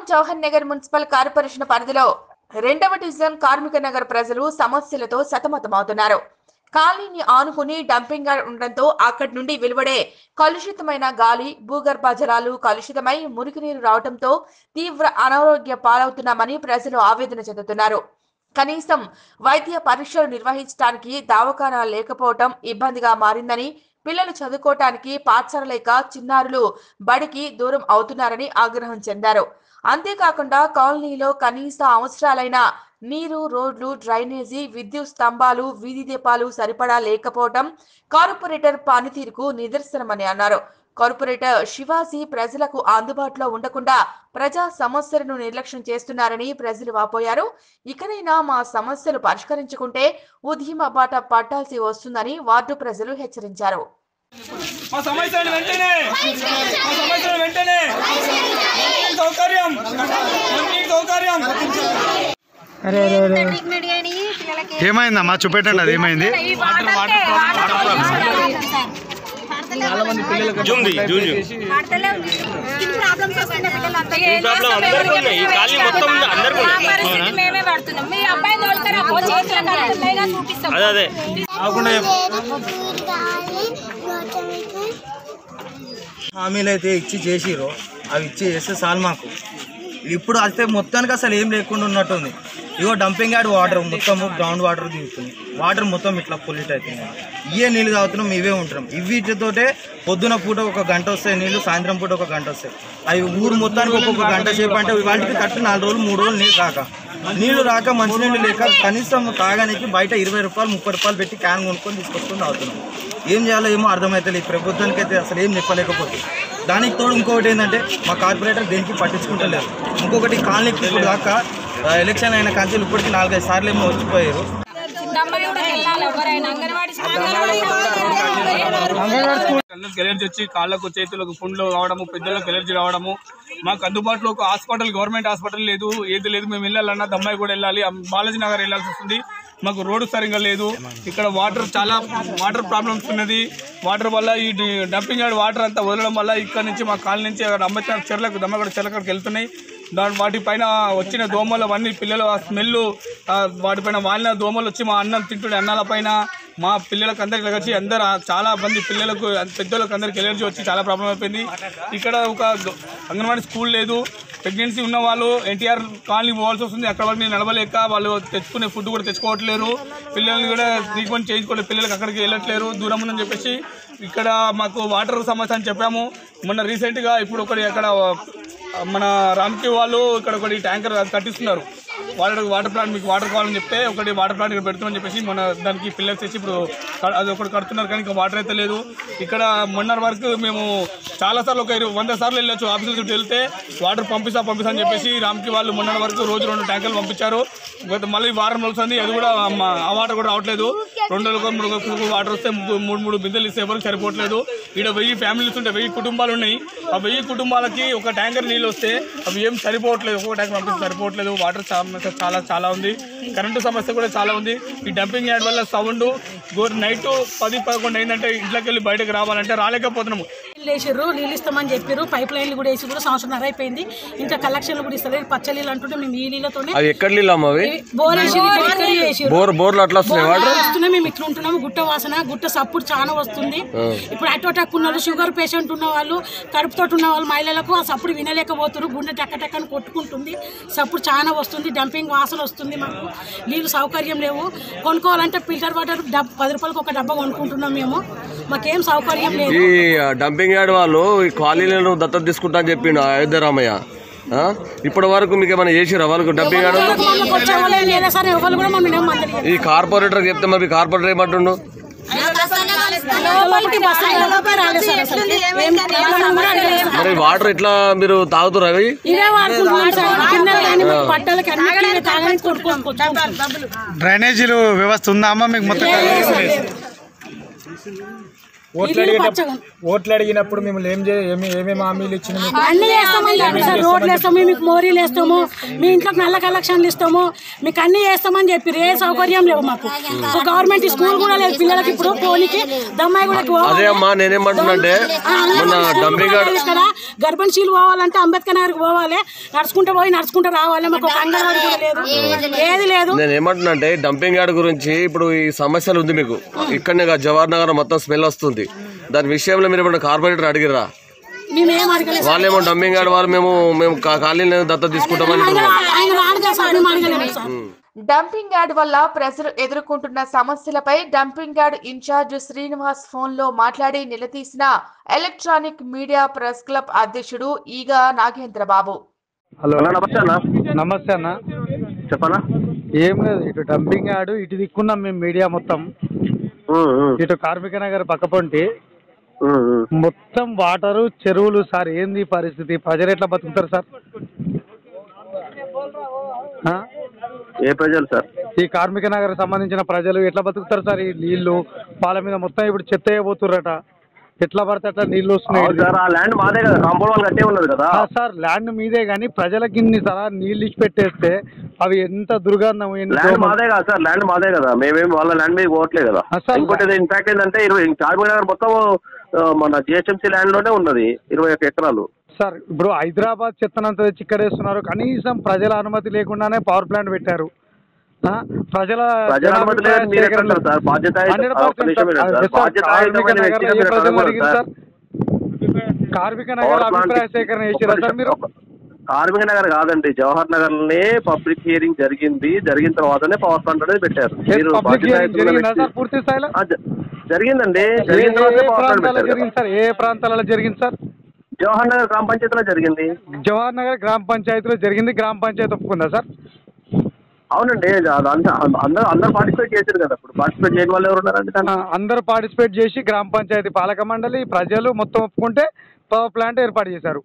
జిల్లా Jawahar Nagar municipal corporation పరిధిలో రెండవ డివిజన్ కార్మిక నగర్ ప్రజలు సమస్యలతో సతమతమవుతున్నారు. ఖాళీని ఆనుకుని డంపింగ్ యార్డ్ ఉండడంతో అక్కడి నుండి వెలువడే కలుషితమైన గాలి భూగర్భ జలాలు కలుషితమై మురికినీరు రావడంతో తీవ్ర అనారోగ్య పాలవుతున్నామని ప్రజలు ఆవేదన చెందుతున్నారు. కనీసం వైద్య పరీక్షలు నిర్వహించడానికి దవాఖానా లేకపోవటం ఇబ్బందిగా మారిందని పిల్లలు చదువుకోవటానికి పాఠశాల లేక చిన్నారులు బడికి దూరం అవుతున్నారని ఆగ్రహం చెందారు. అంతేకాకుండా కాలనీలో కనీస అవసరాలైన నీరు రోడ్లు డ్రైనేజీ విద్యుత్ స్తంభాలు వీధి దీపాలు సరిపడా లేకపోవడం కార్పొరేటర్ పనితీరుకు నిదర్శనమని అన్నారు. కార్పొరేటర్ శివాజీ ప్రజలకు అందుబాటులో ఉండకుండా ప్రజా సమస్యలను నిర్లక్ష్యం చేస్తున్నారని ప్రజలు వాపోయారు. ఇకనైనా మా సమస్యలు పరిష్కరించుకుంటే ఉద్యమ బాట పట్టాల్సి వస్తుందని వార్డు ప్రజలు హెచ్చరించారు. మా సమస్యలు వెంటనే మా సమస్యలు వెంటనే మంచినీటి సౌకర్యం మంచినీటి సౌకర్యం ట్రీట్మెంట్ కానీ పిల్లలకి ఏమైందమ్మా? చూపెట్టండి అది ఏమైంది? అదే అదే. కాకుండా హామీలు అయితే ఇచ్చి చేసిరు అవి ఇచ్చి చేస్తే చాలు మాకు. ఇప్పుడు అయితే మొత్తానికి అసలు ఏం లేకుండా ఉన్నట్టుంది. ఇగో డంపింగ్ యార్డ్ వాటర్ మొత్తం గ్రౌండ్ వాటర్ దిగుతుంది. వాటర్ మొత్తం ఇట్లా పొల్యూట్ అవుతుంది. ఇవే నీళ్ళు తాగుతున్నాం ఇవే ఉంటున్నాం. వీటితోటే పొద్దున పూట ఒక గంట వస్తాయి నీళ్ళు సాయంత్రం పూట ఒక గంట వస్తాయి. అవి ఊరు మొత్తానికి ఒక్కొక్క గంట సేపు అంటే వాటికి కట్టు నాలుగు రోజులు మూడు రోజులు నీళ్ళు రాక. నీళ్ళు రాక మంచినీళ్ళు లేక కనీసం తాగానికి బయట ఇరవై రూపాయలు ముప్పై రూపాయలు పెట్టి క్యాన్ కొనుక్కొని తీసుకొచ్చుకొని తాగుతున్నాం. ఏం చేయాలో ఏమో అర్థమవుతుంది ఈ ప్రభుత్వానికి అయితే అసలు ఏం చెప్పలేకపోతుంది దానికి తోడు ఇంకొకటి ఏంటంటే మా కార్పొరేటర్ దేనికి పట్టించుకుంటలేరు ఇంకొకటి కాలనీకి దాకా ఎలక్షన్ అయిన కంచెలు ఇప్పటికి నాలుగైదు సార్లు ఏమో వచ్చిపోయారు. అంగన్వాడీ అందరికి ఎలర్జీ వచ్చి కాళ్ళకు చేతులకు పుండ్లు రావడము పెద్దలకు ఎలర్జీ రావడము మాకు అందుబాటులో ఒక హాస్పిటల్ గవర్నమెంట్ హాస్పిటల్ లేదు ఏది లేదు. మేము వెళ్ళాలన్నా దమ్మాయి కూడా వెళ్ళాలి. బాలాజీ నగర్ వెళ్ళాల్సి వస్తుంది. మాకు రోడ్డు సరిగ్గా లేదు. ఇక్కడ వాటర్ చాలా వాటర్ ప్రాబ్లమ్స్ ఉన్నది. వాటర్ వల్ల ఈ డంపింగ్ యార్డ్ వాటర్ అంతా వదలడం వల్ల ఇక్కడ నుంచి మా కాలనీ నుంచి అమ్మచారు చెర్లకు దమ్మగడ చెర్లకడికి వెళ్తున్నాయి. దాని వాటిపైన వచ్చిన దోమలు అవన్నీ పిల్లలు ఆ స్మెల్ వాటిపైన వాలిన దోమలు వచ్చి మా అన్నం తింటుండే అన్నాల పైన. మా పిల్లలకు అందరికి వచ్చి అందరు చాలా మంది పిల్లలకు పెద్దలకు అందరికి ఎలర్జీ వచ్చి చాలా ప్రాబ్లం అయిపోయింది. ఇక్కడ ఒక అంగన్వాడీ స్కూల్ లేదు. ప్రెగ్నెన్సీ ఉన్న వాళ్ళు ఎన్టీఆర్ కాలనీ పోవాల్సి వస్తుంది. అక్కడ వరకు నేను నడవలేక వాళ్ళు తెచ్చుకునే ఫుడ్ కూడా తెచ్చుకోవట్లేరు. పిల్లల్ని కూడా ట్రీట్మెంట్ చేయించుకోవట్లేదు పిల్లలకి అక్కడికి వెళ్ళట్లేరు. దూరం ఉందని చెప్పేసి ఇక్కడ మాకు వాటర్ సమస్య అని చెప్పాము. మొన్న రీసెంట్గా ఇప్పుడు ఒకటి అక్కడ మన రామ్కి వాళ్ళు ఇక్కడ ఒకటి ట్యాంకర్ కట్టిస్తున్నారు. వాటర్ వాటర్ ప్లాంట్ మీకు వాటర్ కావాలని చెప్తే ఒకటి వాటర్ ప్లాంట్ ఇక్కడ పెడుతున్నామని చెప్పేసి మన దానికి పిల్లర్స్ తెచ్చి ఇప్పుడు క- అది ఒకటి కడుతున్నారు కానీ ఇంకా వాటర్ అయితే లేదు. ఇక్కడ మొన్న వరకు మేము చాలా సార్లు ఒక వంద సార్లు వెళ్ళొచ్చు ఆఫీసుల చుట్టూ వెళ్తే వాటర్ పంపిస్తా పంపిస్తా అని చెప్పేసి రామ్కి వాళ్ళు మొన్న వరకు రోజు రెండు ట్యాంకర్లు పంపించారు. మళ్ళీ వారం వస్తుంది అది కూడా ఆ వాటర్ కూడా రావట్లేదు. రెండు రోజులకు మూడు వాటర్ వస్తే మూడు మూడు బిందెలు ఇస్తే ఎవరికి సరిపోవట్లేదు. ఇక్కడ వెయ్యి ఫ్యామిలీస్ ఉంటాయి వెయ్యి కుటుంబాలు ఉన్నాయి. ఆ వెయ్యి కుటుంబాలకి ఒక ట్యాంకర్ నీళ్ళు వస్తే అవి ఏం సరిపోవట్లేదు. ఒక ట్యాంకర్ పంపిస్తే సరిపోవట్లేదు. వాటర్ సమస్య చాలా చాలా ఉంది. కరెంటు సమస్య కూడా చాలా ఉంది. ఈ డంపింగ్ యార్డ్ వల్ల సౌండ్ నైట్ పది పదకొండు అయిందంటే ఇంట్లోకి వెళ్ళి బయటకు రావాలంటే రాలేకపోతున్నాము. నీళ్ళు వేసిర్రు నీళ్ళు ఇస్తామని చెప్పారు పైప్ లైన్లు కూడా వేసి కూడా సంవత్సరం అయిపోయింది. ఇంకా కలెక్షన్లు కూడా ఇస్తలేదు పచ్చ నీళ్ళు అంటుంటే మేము ఈ నీళ్ళతోనే అవి ఎక్కడ నీళ్ళు బోర్ వేసి. బోర్ బోర్లు అట్లా వస్తున్నాయి మేము ఇట్లా ఉంటున్నాము. గుట్ట వాసన గుట్ట సప్పుడు చాలా వస్తుంది. ఇప్పుడు అటో టక్ ఉన్న వాళ్ళు షుగర్ పేషెంట్ ఉన్న వాళ్ళు కడుపుతో ఉన్న వాళ్ళు మహిళలకు ఆ సప్పుడు వినలేకపోతున్నారు గుండె టక్క టక్కని కొట్టుకుంటుంది. సప్పుడు చాలా వస్తుంది. డంపింగ్ వాసన వస్తుంది మాకు. నీళ్ళు సౌకర్యం లేవు. కొనుక్కోవాలంటే ఫిల్టర్ వాటర్ డబ్ పది రూపాయలకు ఒక డబ్బా కొనుక్కుంటున్నాం మేము. మాకేం సౌకర్యం లేదు. ఈ డంపింగ్ యార్డ్ వాళ్ళు ఈ కాలనీలను దత్తత తీసుకుంటా అని చెప్పిండు అయోధ్య రామయ్య? ఇప్పటి వరకు మీకు ఏమైనా చేసిరా వాళ్ళకు డంపింగ్ యార్డ్. ఈ కార్పొరేటర్ చెప్తే మరి కార్పొరేటర్ ఏమంటుండు. మరి వాటర్ ఎట్లా మీరు తాగుతున్నారు అవి? డ్రైనేజీలు వ్యవస్థ ఉందా అమ్మా మీకు మొత్తం అడిగేటప్పుడు పచ్చగా ఓట్లు అడిగినప్పుడు మేము ఏం ఏమి ఏమేమి హామీలు ఇచ్చిన మీకు అన్ని చేస్తామని చెప్పి సార్ రోడ్లు వేస్తాము మీకు మోరీలు వేస్తాము మీ ఇంట్లోకి నల్ల కలెక్షన్లు ఇస్తాము మీకు అన్ని చేస్తామని చెప్పి. ఏ సౌకర్యం లేవు మాకు. ఒక గవర్నమెంట్ స్కూల్ కూడా లేదు పిల్లలకి ఇప్పుడు పోనీకి దమ్మాయి కూడా అదే అమ్మా ఇక్కడ గర్భిణీలు పోవాలంటే అంబేద్కర్ నగర్కి పోవాలి. నడుచుకుంటూ పోయి నడుచుకుంటూ రావాలి. మాకు ఒక అంగన్వాడీ కూడా లేదు. ఏది లేదు. నేను ఏమంటున్నానంటే డంపింగ్ యార్డ్ గురించి ఇప్పుడు ఈ సమస్యలు ఉంది మీకు. ఇక్కడనే జవహర్ నగర్ మొత్తం స్మెల్ వస్తుంది. దాని విషయంలో మీరు ఏమన్నా కార్పొరేటర్ అడిగిరా వాళ్ళేమో డంపింగ్ యార్డ్ వాళ్ళు మేము మేము కా- కాలనీని దత్తత తీసుకుంటామని డంపింగ్ యార్డ్ వల్ల ప్రజలు ఎదుర్కొంటున్న సమస్యలపై డంపింగ్ యార్డ్ ఇన్ఛార్జ్ శ్రీనివాస్ ఫోన్లో మాట్లాడి నిలదీసిన ఎలక్ట్రానిక్ మీడియా ప్రెస్ క్లబ్ అధ్యక్షుడు ఈగ నాగేంద్ర బాబు హలో నమస్తే అన్న. నమస్తే అన్న. చెప్పనా? ఏం లేదు ఇటు డంపింగ్ యార్డు ఇటు దిక్కున్నాం మేము మీడియా మొత్తం. ఇటు కార్మిక నగర్ పక్కపొంటి. మొత్తం వాటరు చెరువులు సార్ ఏంది పరిస్థితి? ప్రజలు ఎట్లా బతుకుతారు సార్? ఏ ప్రజలు సార్? ఈ కార్మిక నగర్ సంబంధించిన ప్రజలు ఎట్లా బతుకుతారు సార్? ఈ నీళ్ళు వాళ్ళ మీద మొత్తం ఇప్పుడు చెత్త పోతుర్రట. ఎట్లా పడితే అట్లా నీళ్ళు వస్తున్నాయి. సార్ ఆ ల్యాండ్ మాదే కదా కాంపౌండ్ వాళ్ళు కట్టే ఉన్నది కదా. సార్ ల్యాండ్ మీదే కానీ ప్రజలకి ఇన్ని సార్ నీళ్ళు ఇచ్చి పెట్టేస్తే అవి ఎంత దుర్గంధం ల్యాండ్ మాదే కదా సార్ ల్యాండ్ మాదే కదా. మేమేం వాళ్ళ ల్యాండ్ మీద పోవట్లేదు కదా. ఇంకోటి ఇన్ఫాక్ట్ ఏంటంటే ఇరవై చార్మినార్ నగర్ మొత్తం మన జిహెచ్ఎంసీ ల్యాండ్లోనే ఉన్నది ఇరవై ఒక్క ఎకరాలు. సార్ ఇప్పుడు హైదరాబాద్ చెత్తనంతా తెచ్చి ఇక్కడ వేస్తున్నారు కనీసం ప్రజల అనుమతి లేకుండానే పవర్ ప్లాంట్ పెట్టారు. ప్రజల ప్రజల అనుమతి లేదు మీరు ఎక్కడ సేకరణ- ఉన్నారు సార్? బాధ్యత 100% ఒక్క నిమిషం వినండి సార్. సార్, బాధ్యత కార్మిక నగర్ అభిప్రాయ సేకరణ చేసిరా సార్ మీరు? కార్మిక నగర్ కాదండి. జవహర్ నగర్లోనే పబ్లిక్ హియరింగ్ జరిగింది. జరిగిన తర్వాతనే పవర్ ప్లాంట్ అనేది పెట్టారు. మీరు స్థాయిలో? జరిగిందండి. జరిగిన పవర్ ప్లాంట్ జరిగింది సార్? ఏ ప్రాంతాలలో జరిగింది సార్? జవహర్ నగర్ గ్రామ పంచాయతీలో జరిగింది. జవహర్ నగర్ గ్రామ పంచాయతీలో జరిగింది. గ్రామ పంచాయతీ ఒప్పుకుందా సార్? అవునండి అది అంద- అందరూ అందరూ పార్టిసిపేట్ చేశారు కదా ఇప్పుడు పార్టిసిపేట్ చేయని వాళ్ళు ఎవరు ఉన్నారండి? అందరూ పార్టిసిపేట్ చేసి గ్రామ పంచాయతీ పాలక మండలి ప్రజలు మొత్తం ఒప్పుకుంటే పవర్ ప్లాంట్ ఏర్పాటు చేశారు.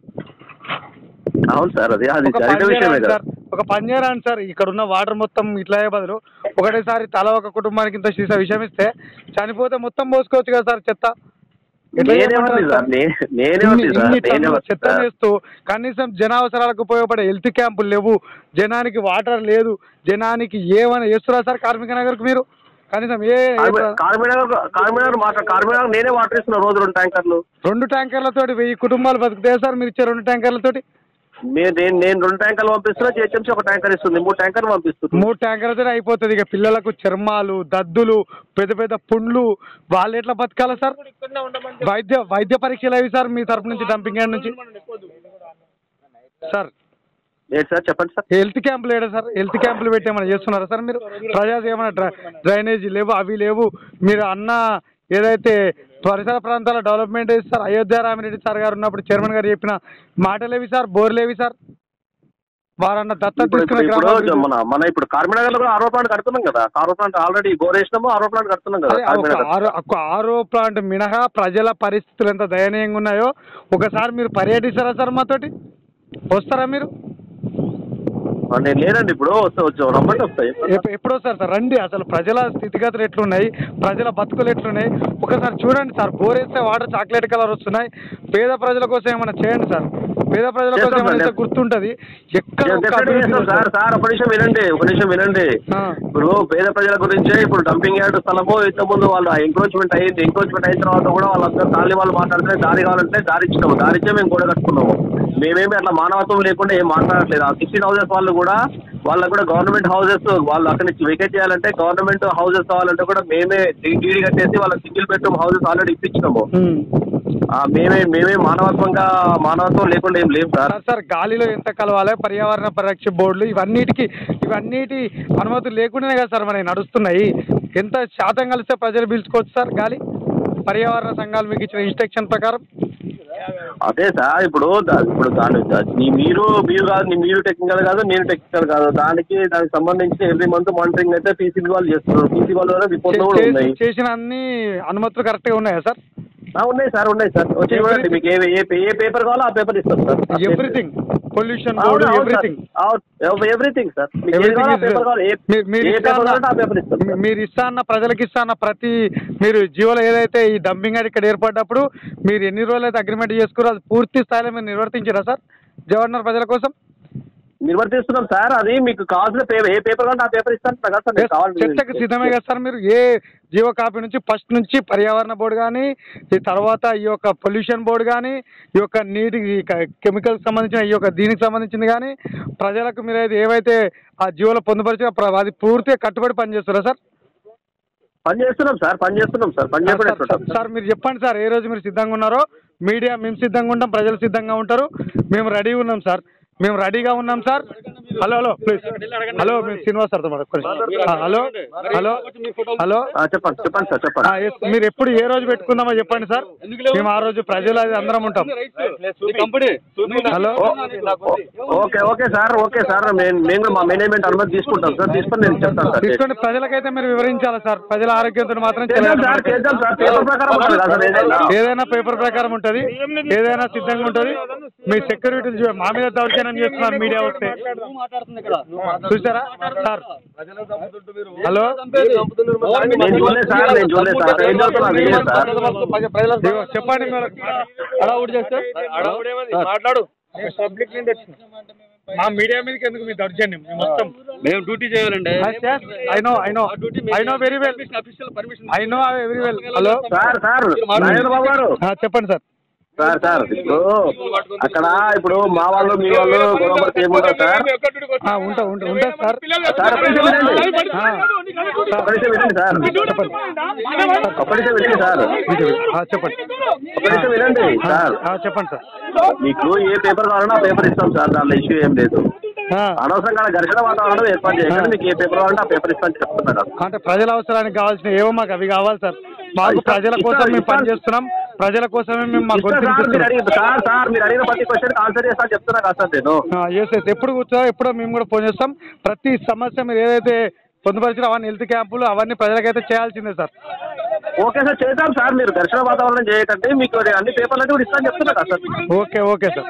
అవును సార్ అది అది ఒక జరిగిన పని విషయమే చేయరాదు కదా. సార్? ఒక పని చేయరాను సార్ ఇక్కడ ఉన్న వాటర్ మొత్తం ఇట్లా అయ్యే బదులు ఒకటేసారి తల ఒక కుటుంబానికి ఇంత సీసా విషయం ఇస్తే చనిపోతే మొత్తం పోసుకోవచ్చు కదా సార్ చెత్త. ఎట్లా నేనేమంది చేయమంటారు సార్ సార్? నే- నేనేమంది ఇన్ని- సార్ ఇన్ని టన్నుల నేనేమంది చెత్త సార్. వేస్తూ కనీసం జనావసరాలకు ఉపయోగపడే హెల్త్ క్యాంపులు లేవు. జనానికి వాటర్ లేదు. జనానికి ఏమైనా చేస్తురా సార్ కార్మిక నగర్కు మీరు? కనీసం ఏ కార్మినగర్ నేనే వాటర్ ఇస్తున్నా రోజు రెండు ట్యాంకర్లు. రెండు ట్యాంకర్లతోటి వెయ్యి కుటుంబాలు బతుకుతాయి సార్ మీరు ఇచ్చే రెండు ట్యాంకర్లతోటి? నేను నేను రెండు ట్యాంకర్లు పంపిస్తున్నా జిహెచ్ఎంసీ ఒక ట్యాంకర్ ఇస్తుంది మూడు ట్యాంకర్లు పంపిస్తుంది. మూడు ట్యాంకర్లతో అయిపోతుంది ఇక పిల్లలకు చర్మాలు దద్దులు పెద్ద పెద్ద పుండ్లు. వాళ్ళు ఎట్లా బతకాలి సార్? వైద్య వైద్య పరీక్షలు అవి సార్ మీ తరపు నుంచి డంపింగ్ యార్డ్ నుంచి? సార్. ఏంటి సార్? చెప్పండి సార్. హెల్త్ క్యాంపులు ఏడా సార్? హెల్త్ క్యాంపులు పెట్టి ఏమైనా చేస్తున్నారా సార్ మీరు? ప్రజా ఏమైనా డ్రై డ్రైనేజీ లేవు అవి లేవు. మీరు అన్న ఏదైతే పరిసర ప్రాంతాల development sir Ayodhya Ramireddy sir గారు ఉన్నప్పుడు చైర్మన్ గారు చెప్పిన మాటలేవి సార్ బోర్లేవి సార్? వారన్న తీసుకున్న గ్రామాలు మన మన ఇప్పుడు కార్మినగర్లో కూడా ఆరో ప్లాంట్ కడుతున్నాం కదా. ఆరో ప్లాంట్ ఆల్రెడీ బోర్ వేసినాము ఆరో ప్లాంట్ కడుతున్నాం కదా ఒక ఆరో ప్లాంట్ మినహా ప్రజల పరిస్థితులు ఎంత దయనీయంగా ఉన్నాయో ఒకసారి మీరు పర్యటిస్తారా సార్ మాతోటి? వస్తారా మీరు? నేను లేదండి ఇప్పుడు. వస్తే వచ్చి రమ్మంటే వస్తాయి ఎప్ప- ఎప్పుడు వస్తారు సార్? రండి. అసలు ప్రజల స్థితిగతులు ఎట్లున్నాయి? ప్రజల బతుకులు ఎట్లున్నాయి? ఒకసారి చూడండి సార్. బోర్ వేస్తే వాటర్ చాక్లెట్ కలర్ వస్తున్నాయి. పేద ప్రజల కోసం ఏమైనా చేయండి సార్. పేద ప్రజల కోసం ఏమైనా గుర్తుంటది. ఎక్కడ సార్. సార్. ఒక నిమిషం వినండి. ఒక నిమిషం వినండి. ఇప్పుడు పేద ప్రజల గురించే ఇప్పుడు డంపింగ్ యార్డ్ స్థలము ఇంత ముందు వాళ్ళు ఎంక్రోచ్మెంట్ అయ్యింది ఎంక్రోచ్మెంట్ అయిన తర్వాత కూడా వాళ్ళందరూ ఖాళీ వాళ్ళు మాట్లాడితే దారి కావాలంటే దారి ఇచ్చినాము. దారి ఇచ్చే మేము కూడా కట్టుకున్నాము. మేమేమి అట్లా మానవత్వం లేకుండా ఏం మాట్లాడట్లేదు. ఆ సిక్స్టీన్ హౌసెస్ వాళ్ళు కూడా వాళ్ళకు కూడా గవర్నమెంట్ హౌసెస్ వాళ్ళు అక్కడి నుంచి వెకేట్ చేయాలంటే గవర్నమెంట్ హౌసెస్ కావాలంటే కూడా మేమే డీడీ కట్టేసి వాళ్ళ సింగిల్ బెడ్రూమ్ హౌసెస్ ఆల్రెడీ ఇప్పించినాము. మేమే మేమే మానవత్వంగా మానవత్వం లేకుండా ఏం లేవు సార్. సార్ గాలిలో ఎంత కలవాలి పర్యావరణ పరిరక్షణ బోర్డులు ఇవన్నిటికి ఇవన్నిటి అనుమతులు లేకుండానే కదా సార్ మనకి నడుస్తున్నాయి. ఎంత శాతం కలిస్తే ప్రజలు పీల్చుకోవచ్చు సార్ గాలి? పర్యావరణ సంఘాలు మీకు ఇచ్చిన ఇన్స్ట్రక్షన్ ప్రకారం. అదే సార్ ఇప్పుడు ఇప్పుడు దాని మీరు మీరు కాదు మీరు టెక్నికల్ కాదు నేను టెక్నికల్ కాదు. దానికి దానికి సంబంధించి ఎవ్రీ మంత్ మానిటరింగ్ అయితే పీసీబీ వాళ్ళు చేస్తున్నారు. పీసీ వాళ్ళు రిపోర్ట్లు కూడా ఉన్నాయి. చేసిన అన్ని అనుమతులు కరెక్ట్గా ఉన్నాయా సార్? ఉన్నాయి సార్ ఉన్నాయి సార్. వచ్చి చూడండి మీకు ఏ ఏ పేపర్ కావాలో ఆ పేపర్ ఇస్తాం sir. Everything pollution board everything everything sir. మీరు- ఇస్తా అన్న- ప్రజలకు ఇస్తా అన్న ప్రతి మీరు జీవోలో ఏదైతే ఈ డంపింగ్ యార్డ్ ఇక్కడ ఏర్పడ్డప్పుడు మీరు ఎన్ని రోజులు అయితే అగ్రిమెంట్ చేసుకురో అది పూర్తి స్థాయిలో మీరు నిర్వర్తించారా సార్? జవహర్నగర్ ప్రజల కోసం? నిర్వర్తిస్తున్నాం సార్ అది మీకు కావాల్సిన పేపర్ ఏ పేపర్ కావాలంటే ఆ పేపర్ ఇస్తాను చర్చకు సిద్ధమే కదా సార్ మీరు? ఏ జీవో కాపీ నుంచి ఫస్ట్ నుంచి పర్యావరణ బోర్డు కానీ ఈ తర్వాత ఈ యొక్క పొల్యూషన్ బోర్డు కానీ ఈ యొక్క నీటి కెమికల్స్ సంబంధించిన ఈ యొక్క దీనికి సంబంధించింది కానీ ప్రజలకు మీరు అయితే ఏవైతే ఆ జీవోలో పొందుపరిచిన ప్ర- అది పూర్తిగా కట్టుబడి పనిచేస్తారా సార్? పని చేస్తున్నాం సార్ పని చేస్తున్నాం సార్ పని చేయకుండా ఎట్లుంటాం సార్ మీరు చెప్పండి సార్ ఏ రోజు మీరు సిద్ధంగా ఉన్నారో? మీడియా మేము సిద్ధంగా ఉంటాం ప్రజలు సిద్ధంగా ఉంటారు మేము రెడీ ఉన్నాం సార్. మేము రెడీగా ఉన్నాం sir. Hello hello please. Hello మేము శ్రీనివాస్ మాట్లాడుకోండి హలో హలో హలో. చెప్పండి చెప్పండి సార్ చెప్పండి. మీరు ఎప్పుడు ఏ రోజు పెట్టుకుందామో చెప్పండి సార్. మేము ఆ రోజు ప్రజలు అది అందరం ఉంటాం. Hello. Okay okay sir okay sir. మేము మా మేనేజ్మెంట్ అనుమతి తీసుకుంటాం సార్. తీసుకొని నేను చెప్తాను సార్. తీసుకోండి ప్రజలకైతే మీరు వివరించాలి సార్? ప్రజల ఆరోగ్యంతో మాత్రం సార్ సార్. సార్ ఏదైనా. ఏదైనా పేపర్ ప్రకారం ఉంటది ఏదైనా సిద్ధంగా ఉంటది. మీ సెక్యూరిటీ మా మీద దౌర్జన్యం చేస్తున్నారు మీడియా వస్తే చూసారా సార్. హలో? చెప్పండి మీరు. మాట్లాడు. పబ్లిక్ నుండి వచ్చిన. మా మీడియా మీదకి ఎందుకు మీ దౌర్జన్యం? మేము మొత్తం మేము డ్యూటీ చేయాలండి. I know I know I know very well I know very well hello sir చెప్పండి సార్. సార్ సార్ ఇప్పుడు అక్కడ ఇప్పుడు మా వాళ్ళు మీ వాళ్ళు గొడవ పడితే ఏముంటుంది సార్? ఆ, ఉంటా ఉంటా ఉంటా సార్. సార్ నిమిషం వినండి. సార్. వినండి. సార్. ఆ, చెప్పండి. వినండి. సార్. ఆ, చెప్పండి సార్. మీకు ఏ పేపర్ కావాలన్నా పేపర్ ఇస్తాం సార్ దాంట్లో ఇష్యూ ఏం లేదు. ఆ, అనవసరంగా ఘర్షణ వాతావరణం ఏర్పాటు చేయకండి మీకు ఏ పేపర్ కావాలంటే ఆ పేపర్ ఇస్తాను చెప్తున్నా కదా అంటే ప్రజల అవసరానికి కావాల్సిన ఏవో మాకు అవి కావాలి సార్. మాకు ప్రజల కోసం మేము పని చేస్తున్నాం. ప్రజల కోసమే మేము మా సార్ మీరు. అడిగిన సార్ సార్ మీరు అడిగిన ప్రతి క్వశ్చన్ ఆన్సర్ చేస్తా చెప్తున్నా కదా సార్ నేను. ఎస్ ఎస్ ఎప్పుడు కూర్చో ఎప్పుడో మేము కూడా ఫోన్ చేస్తాం. ప్రతి సమస్య మీరు ఏదైతే పొందుపరిచిన అవన్నీ హెల్త్ క్యాంపులు అవన్నీ ప్రజలకైతే చేయాల్సిందే సార్. ఓకే సార్ చేద్దాం సార్. మీరు ఘర్షణ వాతావరణం చేయకండి మీకు అన్ని పేపర్లు కూడా ఇస్తాను చెప్తున్నా కదా సార్. Okay okay sir.